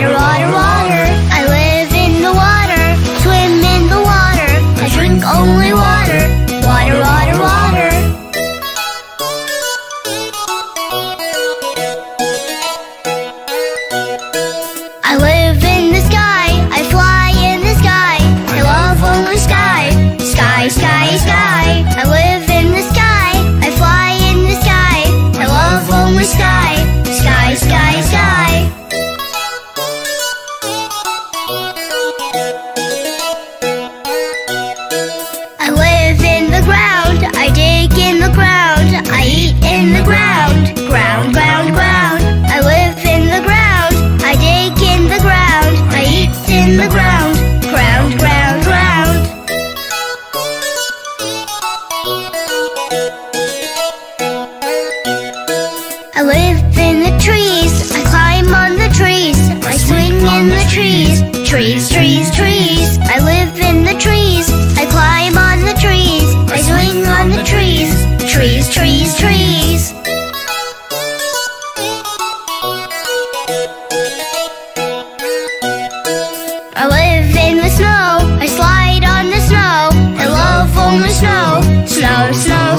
Roar, roar, roar. I live in the trees, I climb on the trees, I swing in the trees, trees, trees, trees. I live in the trees, I climb on the trees, I swing on the trees, trees, trees, trees. I live in the snow, I slide on the snow, I love on the snow, snow, snow.